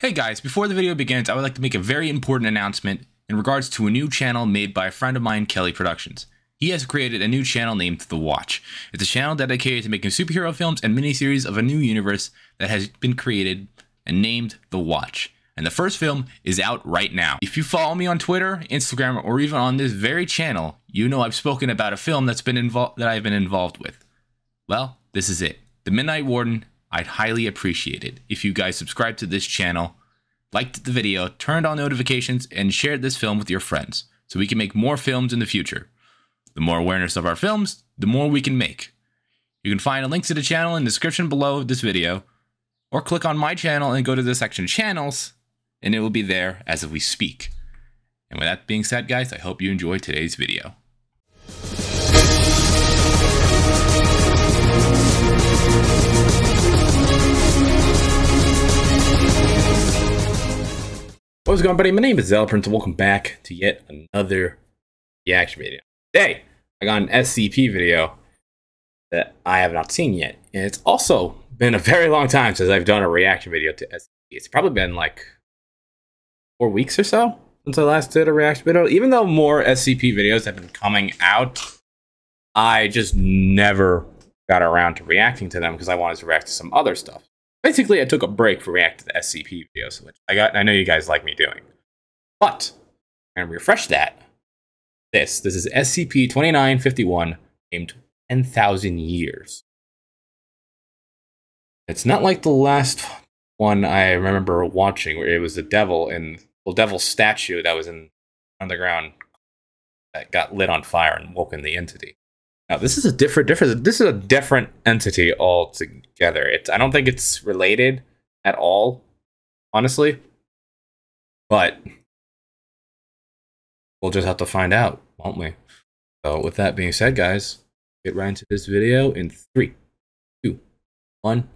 Hey guys, before the video begins, I would like to make a very important announcement in regards to a new channel made by a friend of mine, Kelly Productions. He has created a new channel named The Watch. It's a channel dedicated to making superhero films and miniseries of a new universe that has been created and named The Watch. And the first film is out right now. If you follow me on Twitter, Instagram, or even on this very channel, you know I've spoken about a film that's been involved that I've been involved with. Well, this is it. The Midnight Warden I'd highly appreciate it if you guys subscribe to this channel, liked the video, turned on notifications, and shared this film with your friends so we can make more films in the future. The more awareness of our films, the more we can make. You can find a link to the channel in the description below of this video, or click on my channel and go to the section channels, and it will be there as we speak. And with that being said, guys, I hope you enjoyed today's video. What's going on, buddy? My name is ZealetPrince, and welcome back to yet another reaction video. Today, I got an SCP video that I have not seen yet, and it's also been a very long time since I've done a reaction video to SCP. It's probably been like four weeks or so since I last did a reaction video. Even though more SCP videos have been coming out, I just never got around to reacting to them because I wanted to react to some other stuff basically I took a break from React to the SCP videos, which I got I know you guys like me doing. But gonna refresh that. This this is SCP 2951 named 10,000 years. It's not like the last one I remember watching where it was the devil and well devil statue that was in underground that got lit on fire and woke in the entity. Now this is a different different this is a different entity altogether. It's I don't think it's related at all, honestly. But we'll just have to find out, won't we? So with that being said, guys, get right into this video in three, two, one.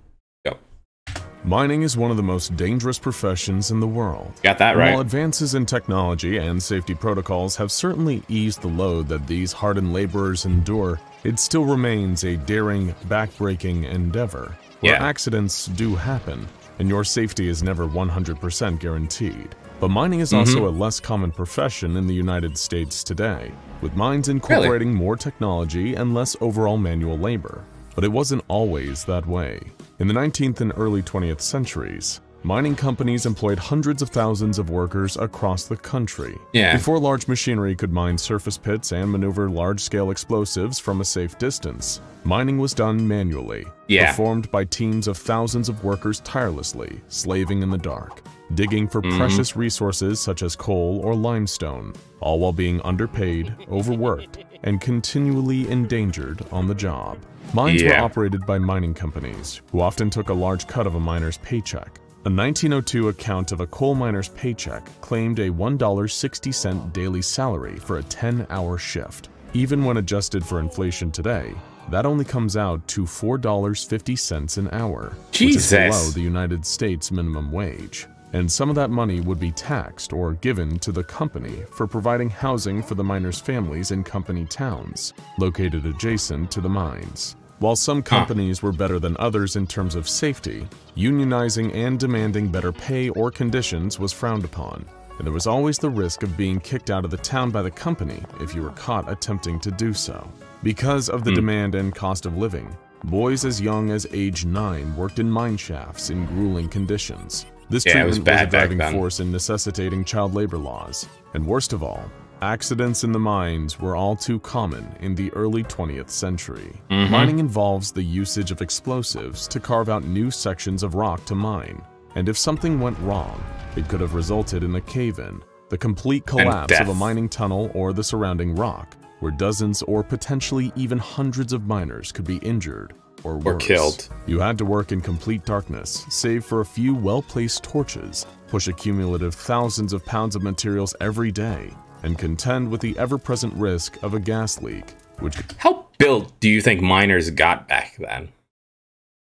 Mining is one of the most dangerous professions in the world. Got that right. While advances in technology and safety protocols have certainly eased the load that these hardened laborers endure, it still remains a daring, backbreaking endeavor where yeah. accidents do happen, and your safety is never 100% guaranteed. But mining is also mm -hmm. a less common profession in the United States today, with mines incorporating really? more technology and less overall manual labor. But it wasn't always that way. In the 19th and early 20th centuries, mining companies employed hundreds of thousands of workers across the country. Yeah. Before large machinery could mine surface pits and maneuver large-scale explosives from a safe distance, mining was done manually, yeah. performed by teams of thousands of workers tirelessly, slaving in the dark, digging for mm -hmm. precious resources such as coal or limestone, all while being underpaid, overworked, and continually endangered on the job. Mines yeah. were operated by mining companies, who often took a large cut of a miner's paycheck. A 1902 account of a coal miner's paycheck claimed a $1.60 daily salary for a 10-hour shift. Even when adjusted for inflation today, that only comes out to $4.50 an hour, Jesus. which is below the United States minimum wage and some of that money would be taxed or given to the company for providing housing for the miners' families in company towns, located adjacent to the mines. While some companies were better than others in terms of safety, unionizing and demanding better pay or conditions was frowned upon, and there was always the risk of being kicked out of the town by the company if you were caught attempting to do so. Because of the mm. demand and cost of living, boys as young as age 9 worked in mine shafts in grueling conditions, this yeah, treatment was, was a driving force in necessitating child labor laws. And worst of all, accidents in the mines were all too common in the early 20th century. Mm -hmm. Mining involves the usage of explosives to carve out new sections of rock to mine. And if something went wrong, it could have resulted in a cave-in, the complete collapse of a mining tunnel or the surrounding rock, where dozens or potentially even hundreds of miners could be injured or, or killed. You had to work in complete darkness, save for a few well-placed torches, push a cumulative thousands of pounds of materials every day, and contend with the ever-present risk of a gas leak, which How built do you think miners got back then?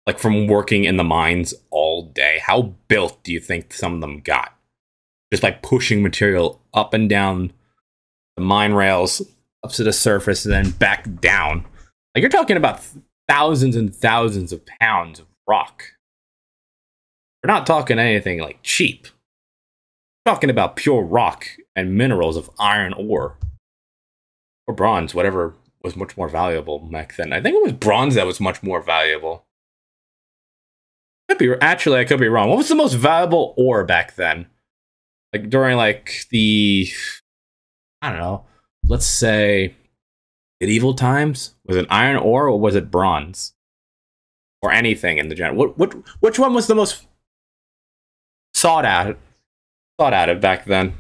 Like from working in the mines all day, how built do you think some of them got? Just by pushing material up and down the mine rails, up to the surface, and then back down. Like you're talking about thousands and thousands of pounds of rock. We're not talking anything like cheap. We're talking about pure rock and minerals of iron ore or bronze, whatever was much more valuable back then. I think it was bronze that was much more valuable. Could be actually I could be wrong. What was the most valuable ore back then? Like during like the I don't know, let's say medieval times? Was it iron ore or was it bronze? Or anything in the general. What what which one was the most sought out sought out of back then?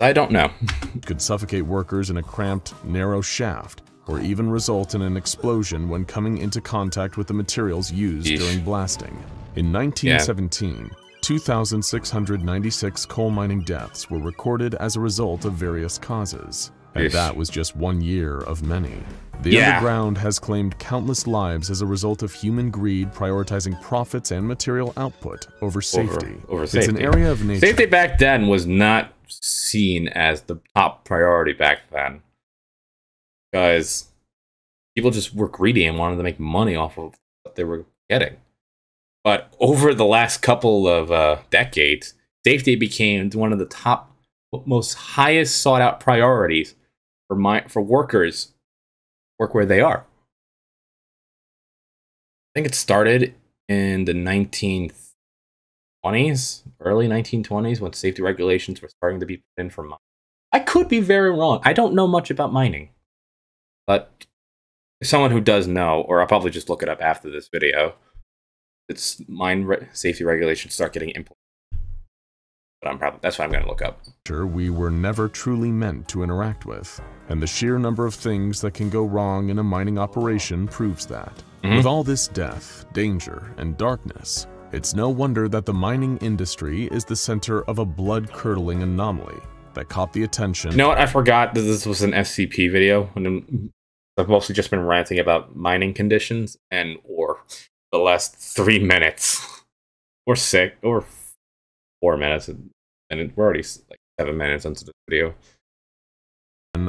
I don't know. could suffocate workers in a cramped, narrow shaft, or even result in an explosion when coming into contact with the materials used Yeesh. during blasting. In 1917, 2,696 coal mining deaths were recorded as a result of various causes. And Yeesh. that was just one year of many. The Yeah. underground has claimed countless lives as a result of human greed prioritizing profits and material output over safety. over It's an safety. area of nature. Safety back then was not seen as the top priority back then. Because people just were greedy and wanted to make money off of what they were getting. But over the last couple of uh, decades, safety became one of the top, most highest sought out priorities for my for workers work where they are. I think it started in the 19th 20s, early 1920s, when safety regulations were starting to be put in for mining. I could be very wrong. I don't know much about mining. But someone who does know, or I'll probably just look it up after this video, it's mine re- safety regulations start getting implemented. But I'm probably that's what I'm going to look up. nature we were never truly meant to interact with, and the sheer number of things that can go wrong in a mining operation proves that. Mhm. With all this death, danger, and darkness, it's no wonder that the mining industry is the center of a blood curdling anomaly that caught the attention You know what? I forgot that this was an SCP video, and I've mostly just been ranting about mining conditions and the last three minutes, or six, or four minutes, and we're already like seven minutes into the video.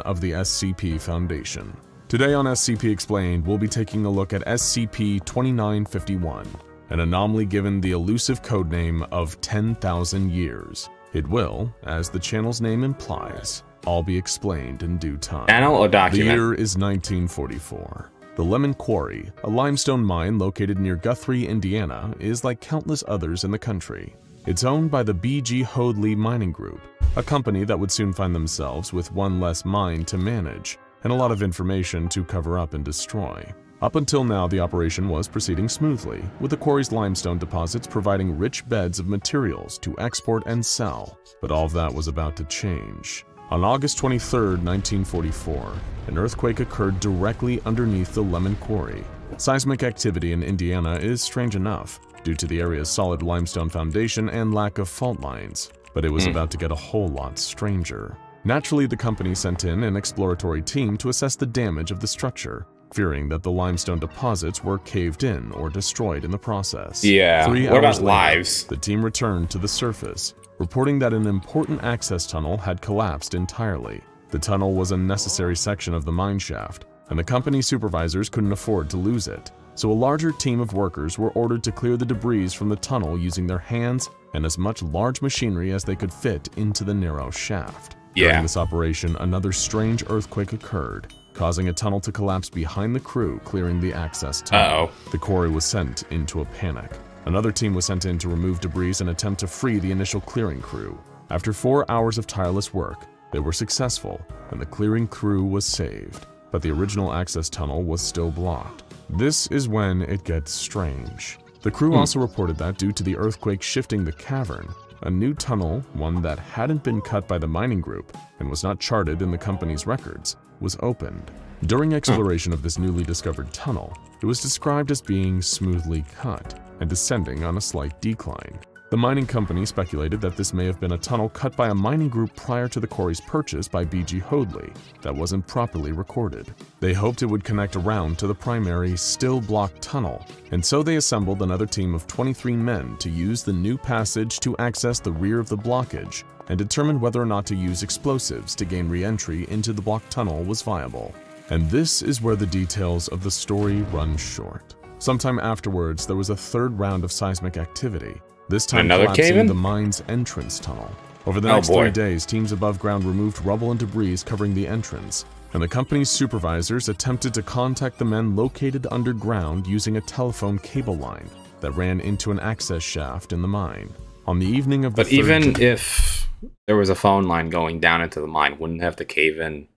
of the SCP Foundation. Today on SCP Explained, we'll be taking a look at SCP-2951, an anomaly given the elusive codename of 10,000 Years. It will, as the channel's name implies, all be explained in due time. Channel or document? The year is 1944. The Lemon Quarry, a limestone mine located near Guthrie, Indiana, is like countless others in the country. It's owned by the B.G. Hoadley Mining Group, a company that would soon find themselves with one less mine to manage and a lot of information to cover up and destroy. Up until now, the operation was proceeding smoothly, with the quarry's limestone deposits providing rich beds of materials to export and sell. But all of that was about to change. On August 23, 1944, an earthquake occurred directly underneath the Lemon Quarry. Seismic activity in Indiana is strange enough, due to the area's solid limestone foundation and lack of fault lines, but it was Hmm. about to get a whole lot stranger. Naturally, the company sent in an exploratory team to assess the damage of the structure, fearing that the limestone deposits were caved in or destroyed in the process. Yeah. Three What about later, lives? The team returned to the surface, reporting that an important access tunnel had collapsed entirely. The tunnel was a necessary section of the mine shaft, and the company supervisors couldn't afford to lose it. So a larger team of workers were ordered to clear the debris from the tunnel using their hands and as much large machinery as they could fit into the narrow shaft. Yeah. During this operation, another strange earthquake occurred, causing a tunnel to collapse behind the crew clearing the access tunnel. Uh-oh. The quarry was sent into a panic. Another team was sent in to remove debris and attempt to free the initial clearing crew. After four hours of tireless work, they were successful, and the clearing crew was saved. But the original access tunnel was still blocked. This is when it gets strange. The crew hmm. also reported that due to the earthquake shifting the cavern, a new tunnel, one that hadn't been cut by the mining group and was not charted in the company's records, was opened. During hmm. exploration of this newly discovered tunnel, it was described as being smoothly cut and descending on a slight decline. The mining company speculated that this may have been a tunnel cut by a mining group prior to the quarry's purchase by B.G. Hoadley that wasn't properly recorded. They hoped it would connect around to the primary, still blocked tunnel, and so they assembled another team of 23 men to use the new passage to access the rear of the blockage and determine whether or not to use explosives to gain re-entry into the blocked tunnel was viable. And this is where the details of the story run short. Sometime afterwards, there was a third round of seismic activity, this time Another collapsing the mine's entrance tunnel. Over the Oh, next boy. three days, teams above ground removed rubble and debris covering the entrance, and the company's supervisors attempted to contact the men located underground using a telephone cable line that ran into an access shaft in the mine. On the evening of the But even if there was a phone line going down into the mine, wouldn't have to cave in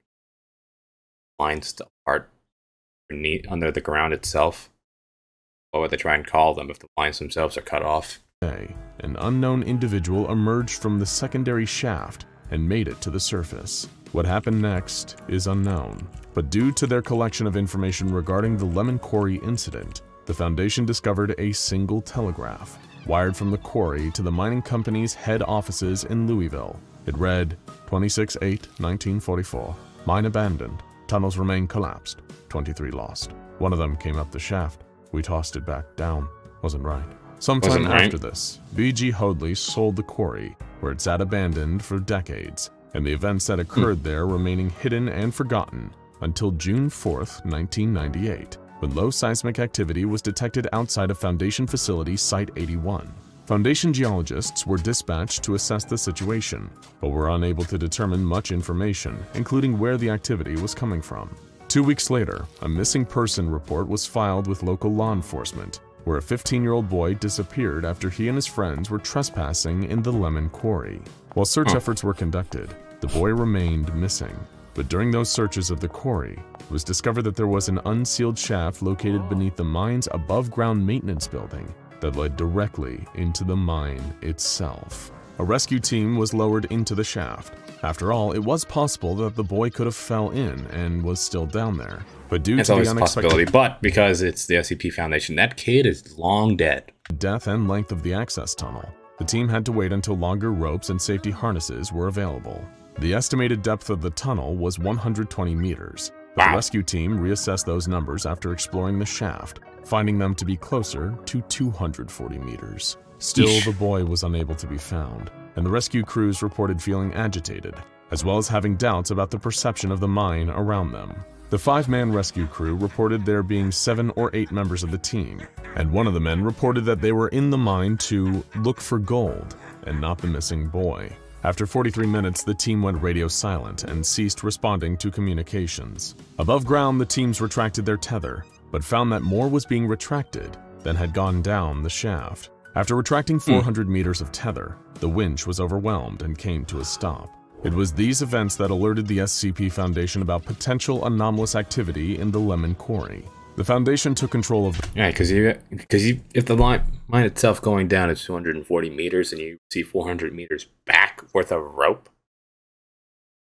lines still part under the ground itself? What would they try and call them if the lines themselves are cut off? Day, an unknown individual emerged from the secondary shaft and made it to the surface. What happened next is unknown, but due to their collection of information regarding the Lemon Quarry incident, the Foundation discovered a single telegraph wired from the quarry to the mining company's head offices in Louisville. It read 26 8 1944. Mine abandoned. Tunnels remain collapsed. 23 lost. One of them came up the shaft. We tossed it back down. Wasn't right. Sometime Wasn't right. after this, B.G. Hoadley sold the quarry, where it sat abandoned for decades, and the events that occurred hmm. there remaining hidden and forgotten until June 4, 1998, when low seismic activity was detected outside of Foundation Facility Site 81. Foundation geologists were dispatched to assess the situation, but were unable to determine much information, including where the activity was coming from. Two weeks later, a missing person report was filed with local law enforcement, where a 15-year-old boy disappeared after he and his friends were trespassing in the Lemon Quarry. While search efforts were conducted, the boy remained missing. But during those searches of the quarry, it was discovered that there was an unsealed shaft located beneath the mine's above-ground maintenance building that led directly into the mine itself. A rescue team was lowered into the shaft. After all, it was possible that the boy could have fell in and was still down there. But due It's to the always a unexpected possibility, but because it's the SCP Foundation, that kid is long dead. depth and length of the access tunnel, the team had to wait until longer ropes and safety harnesses were available. The estimated depth of the tunnel was 120 meters, but the Wow. rescue team reassessed those numbers after exploring the shaft, finding them to be closer to 240 meters. Still, Eesh. the boy was unable to be found, and the rescue crews reported feeling agitated, as well as having doubts about the perception of the mine around them. The five man rescue crew reported there being seven or eight members of the team, and one of the men reported that they were in the mine to look for gold and not the missing boy. After 43 minutes, the team went radio silent and ceased responding to communications. Above ground, the teams retracted their tether, but found that more was being retracted than had gone down the shaft. After retracting hmm. 400 meters of tether, the winch was overwhelmed and came to a stop. It was these events that alerted the SCP Foundation about potential anomalous activity in the Lemon Quarry. The Foundation took control of Yeah, because you because you if the line mine itself going down is 240 meters and you see 400 meters back worth of rope,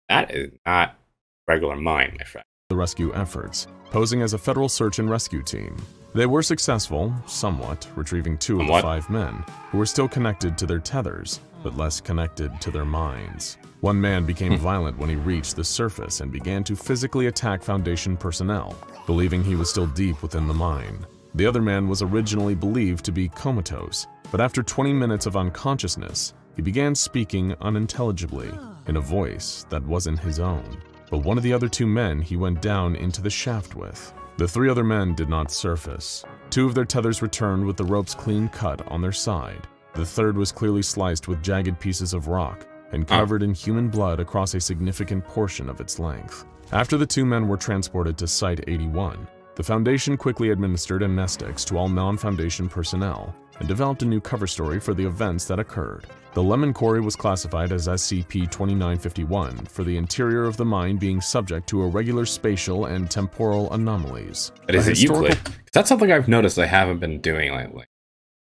that is not regular mine, my friend. the rescue efforts, posing as a federal search and rescue team. They were successful, somewhat, retrieving two of the five men, who were still connected to their tethers, but less connected to their minds. One man became hmm. violent when he reached the surface and began to physically attack Foundation personnel, believing he was still deep within the mine. The other man was originally believed to be comatose, but after 20 minutes of unconsciousness, he began speaking unintelligibly in a voice that wasn't his own. But one of the other two men he went down into the shaft with. The three other men did not surface. Two of their tethers returned with the ropes clean cut on their side. The third was clearly sliced with jagged pieces of rock and ah. covered in human blood across a significant portion of its length. After the two men were transported to Site 81, the Foundation quickly administered amnestics to all non-Foundation personnel and developed a new cover story for the events that occurred. The Lemon Quarry was classified as SCP-2951 for the interior of the mine being subject to irregular spatial and temporal anomalies. But is it Euclid? That's something I've noticed they haven't been doing lately.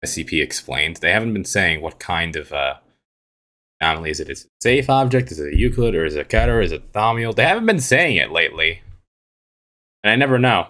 SCP explained. They haven't been saying what kind of uh, anomaly is it. Is it a safe object? Is it a Euclid? Or is it a Keter? Is it Thaumiel? They haven't been saying it lately. And I never know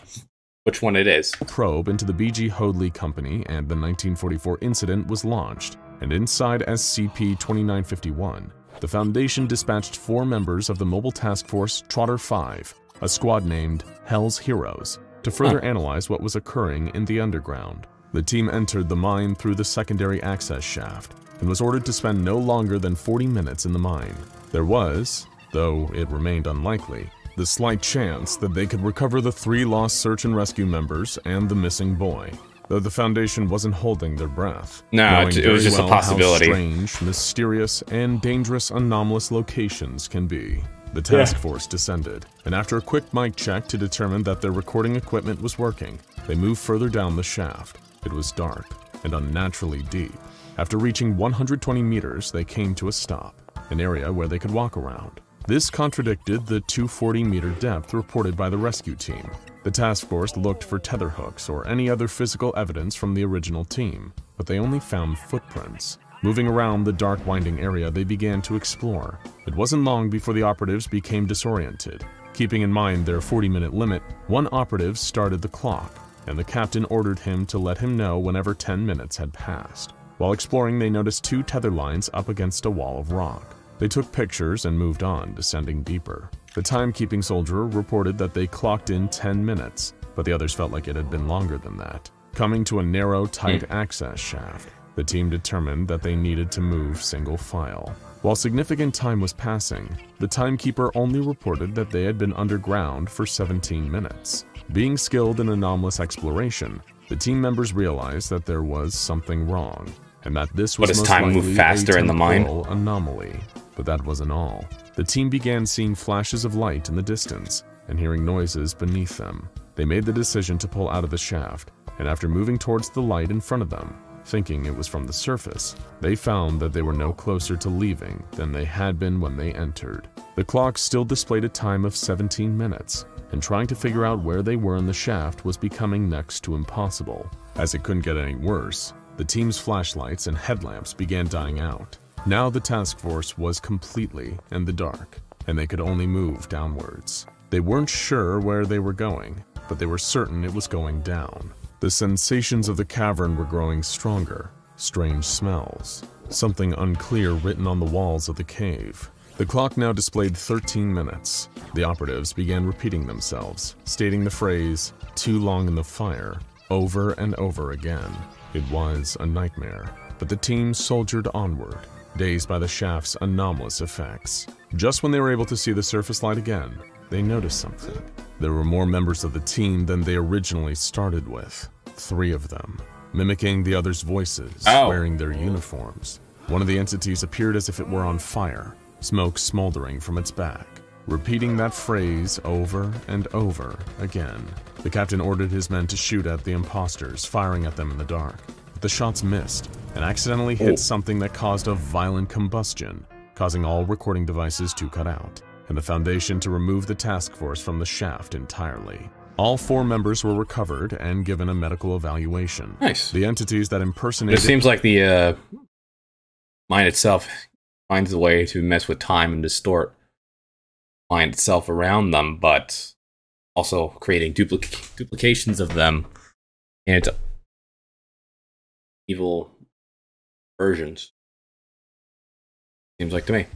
which one it is. A probe into the B.G. Hoadley Company and the 1944 incident was launched, and inside SCP-2951, the Foundation dispatched four members of the Mobile Task Force Trotter 5, a squad named Hell's Heroes, to further analyze what was occurring in the underground. The team entered the mine through the secondary access shaft and was ordered to spend no longer than 40 minutes in the mine. There was, though it remained unlikely, the slight chance that they could recover the three lost search and rescue members and the missing boy, though the Foundation wasn't holding their breath. No, it, it was just well a possibility. How strange, mysterious, and dangerous anomalous locations can be. The task yeah. force descended, and after a quick mic check to determine that their recording equipment was working, they moved further down the shaft. It was dark and unnaturally deep. After reaching 120 meters, they came to a stop, an area where they could walk around. This contradicted the 240 meter depth reported by the rescue team. The task force looked for tether hooks or any other physical evidence from the original team, but they only found footprints. Moving around the dark winding area, they began to explore. It wasn't long before the operatives became disoriented. Keeping in mind their 40-minute limit, one operative started the clock, and the captain ordered him to let him know whenever 10 minutes had passed. While exploring, they noticed two tether lines up against a wall of rock. They took pictures and moved on, descending deeper. The timekeeping soldier reported that they clocked in 10 minutes, but the others felt like it had been longer than that. Coming to a narrow, tight mm. access shaft, the team determined that they needed to move single file. While significant time was passing, the timekeeper only reported that they had been underground for 17 minutes. Being skilled in anomalous exploration, the team members realized that there was something wrong, and that this was most time move faster in the mine anomaly. But that wasn't all. The team began seeing flashes of light in the distance and hearing noises beneath them. They made the decision to pull out of the shaft, and after moving towards the light in front of them, thinking it was from the surface, they found that they were no closer to leaving than they had been when they entered. The clock still displayed a time of 17 minutes, and trying to figure out where they were in the shaft was becoming next to impossible. As it couldn't get any worse, the team's flashlights and headlamps began dying out. Now the task force was completely in the dark, and they could only move downwards. They weren't sure where they were going, but they were certain it was going down. The sensations of the cavern were growing stronger, strange smells, something unclear written on the walls of the cave. The clock now displayed 13 minutes. The operatives began repeating themselves, stating the phrase, too long in the fire, over and over again. It was a nightmare, but the team soldiered onward, dazed by the shaft's anomalous effects. Just when they were able to see the surface light again, they noticed something. There were more members of the team than they originally started with. Three of them, mimicking the others' voices, oh. wearing their uniforms. One of the entities appeared as if it were on fire, smoke smoldering from its back. Repeating that phrase over and over again, the captain ordered his men to shoot at the imposters, firing at them in the dark. But the shots missed and accidentally hit oh. something that caused a violent combustion, causing all recording devices to cut out and the Foundation to remove the task force from the shaft entirely. All four members were recovered and given a medical evaluation. Nice. The entities that impersonated... It seems like the uh, mind itself finds a way to mess with time and distort mind itself around them, but also creating duplic duplications of them and evil versions. Seems like to me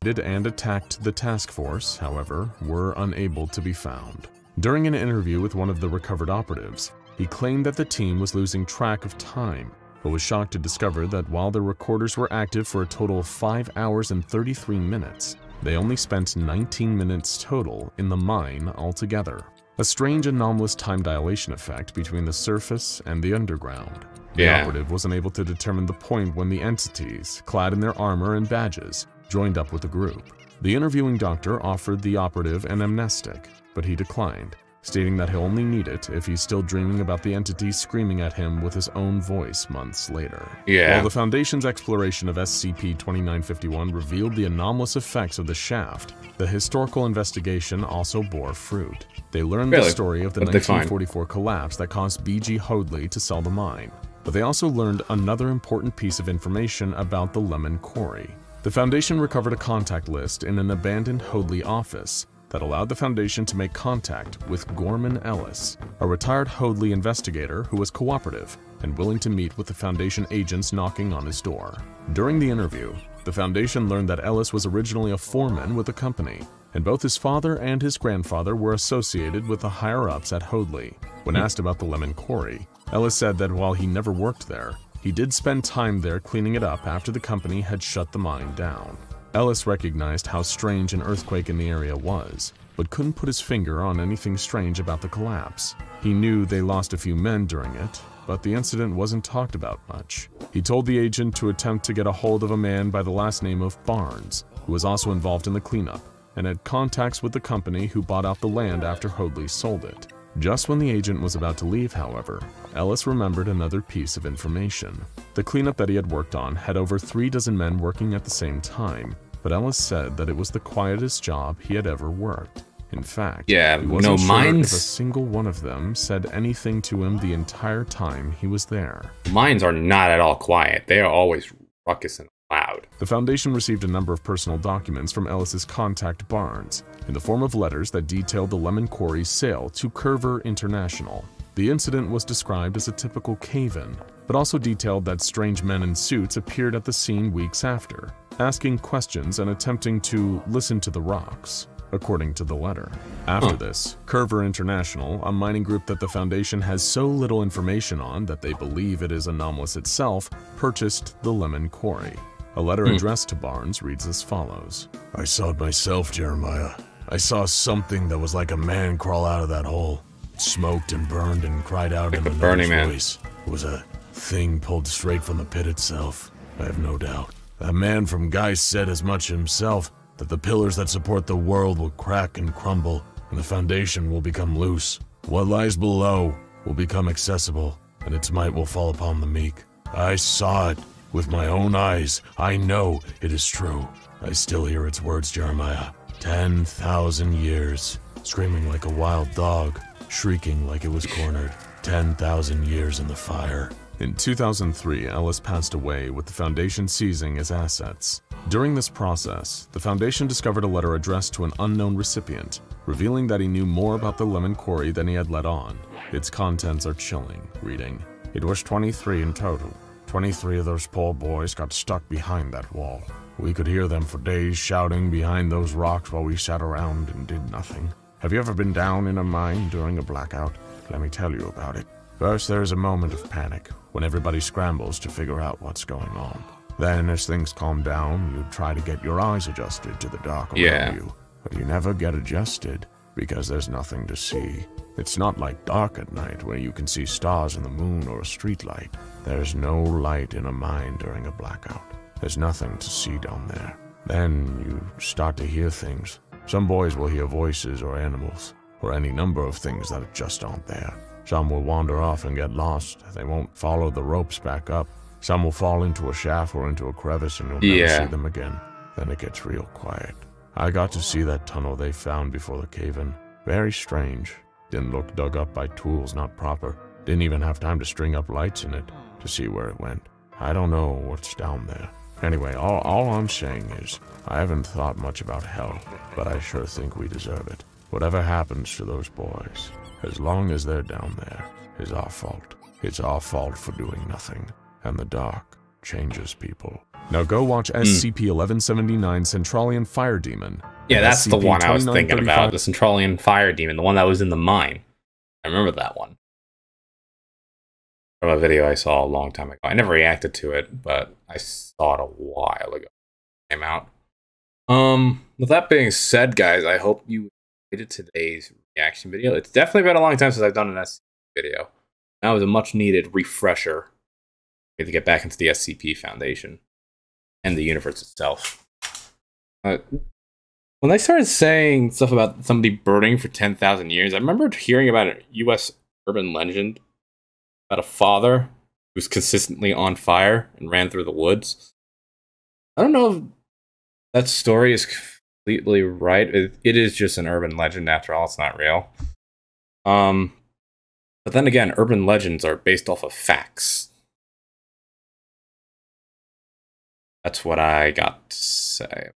Did and attacked the task force, however, were unable to be found. During an interview with one of the recovered operatives, he claimed that the team was losing track of time, but was shocked to discover that while their recorders were active for a total of 5 hours and 33 minutes, they only spent 19 minutes total in the mine altogether. A strange anomalous time dilation effect between the surface and the underground. The yeah. operative was unable to determine the point when the entities, clad in their armor and badges, joined up with the group. The interviewing doctor offered the operative an amnestic, but he declined, stating that he'll only need it if he's still dreaming about the entity screaming at him with his own voice months later. Yeah. While the Foundation's exploration of SCP-2951 revealed the anomalous effects of the shaft, the historical investigation also bore fruit. They learned really? the story of the 1944 collapse that caused B.G. Hoadley to sell the mine, but they also learned another important piece of information about the Lemon Quarry. The Foundation recovered a contact list in an abandoned Hoadley office that allowed the Foundation to make contact with Gorman Ellis, a retired Hoadley investigator who was cooperative and willing to meet with the Foundation agents knocking on his door. During the interview, the Foundation learned that Ellis was originally a foreman with the company, and both his father and his grandfather were associated with the higher-ups at Hoadley. When asked about the Lemon Quarry, Ellis said that while he never worked there, he did spend time there cleaning it up after the company had shut the mine down. Ellis recognized how strange an earthquake in the area was, but couldn't put his finger on anything strange about the collapse. He knew they lost a few men during it, but the incident wasn't talked about much. He told the agent to attempt to get a hold of a man by the last name of Barnes, who was also involved in the cleanup, and had contacts with the company who bought out the land after Hoadley sold it. Just when the agent was about to leave, however, Ellis remembered another piece of information. The cleanup that he had worked on had over three dozen men working at the same time, but Ellis said that it was the quietest job he had ever worked. In fact, Yeah, he wasn't no sure mines. if a single one of them said anything to him the entire time he was there. Mines are not at all quiet. They are always ruckus and loud. The Foundation received a number of personal documents from Ellis's contact Barnes in the form of letters that detailed the Lemon Quarry's sale to Curver International. The incident was described as a typical cave-in, but also detailed that strange men in suits appeared at the scene weeks after, asking questions and attempting to listen to the rocks, according to the letter. After Huh. this, Curver International, a mining group that the Foundation has so little information on that they believe it is anomalous itself, purchased the Lemon Quarry. A letter Hmm. addressed to Barnes reads as follows I saw it myself, Jeremiah. I saw something that was like a man crawl out of that hole. It smoked and burned and cried out Like in a another's Burning Man. voice. It was a thing pulled straight from the pit itself. I have no doubt. That man from Geist said as much himself that the pillars that support the world will crack and crumble, and the foundation will become loose. What lies below will become accessible, and its might will fall upon the meek. I saw it with my own eyes. I know it is true. I still hear its words, Jeremiah. Ten thousand years, screaming like a wild dog, shrieking like it was cornered. Ten thousand years in the fire. In 2003, Ellis passed away with the Foundation seizing his assets. During this process, the Foundation discovered a letter addressed to an unknown recipient, revealing that he knew more about the Lemon Quarry than he had let on. Its contents are chilling, reading, It was 23 in total. 23 of those poor boys got stuck behind that wall. We could hear them for days shouting behind those rocks while we sat around and did nothing. Have you ever been down in a mine during a blackout? Let me tell you about it. First, there is a moment of panic when everybody scrambles to figure out what's going on. Then, as things calm down, you try to get your eyes adjusted to the dark around Yeah. you. But you never get adjusted because there's nothing to see. It's not like dark at night where you can see stars in the moon or a streetlight. There's no light in a mine during a blackout. There's nothing to see down there. Then you start to hear things. Some boys will hear voices or animals, or any number of things that just aren't there. Some will wander off and get lost. They won't follow the ropes back up. Some will fall into a shaft or into a crevice and you'll never Yeah. see them again. Then it gets real quiet. I got to see that tunnel they found before the cave-in. Very strange. Didn't look dug up by tools not proper. Didn't even have time to string up lights in it to see where it went. I don't know what's down there. Anyway, all, all I'm saying is, I haven't thought much about hell, but I sure think we deserve it. Whatever happens to those boys, as long as they're down there, is our fault. It's our fault for doing nothing. And the dark changes people. Now go watch SCP-1179 Centralian Fire Demon. Yeah, that's the one I was thinking about. The Centralian Fire Demon, the one that was in the mine. I remember that one. From a video I saw a long time ago. I never reacted to it, but I saw it a while ago. It came out. Um, with that being said, guys, I hope you enjoyed today's reaction video. It's definitely been a long time since I've done an SCP video. That was a much needed refresher to get back into the SCP Foundation and the universe itself. Uh, when they started saying stuff about somebody burning for 10,000 years, I remember hearing about a U.S. urban legend about a father who was consistently on fire and ran through the woods. I don't know if that story is completely right. It, it is just an urban legend after all, it's not real. Um, but then again, urban legends are based off of facts. That's what I got to say.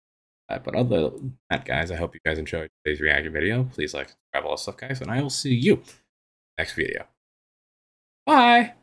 Uh, But other than that, guys, I hope you guys enjoyed today's reaction video. Please like, subscribe, all that stuff, guys, and I will see you next video. Bye!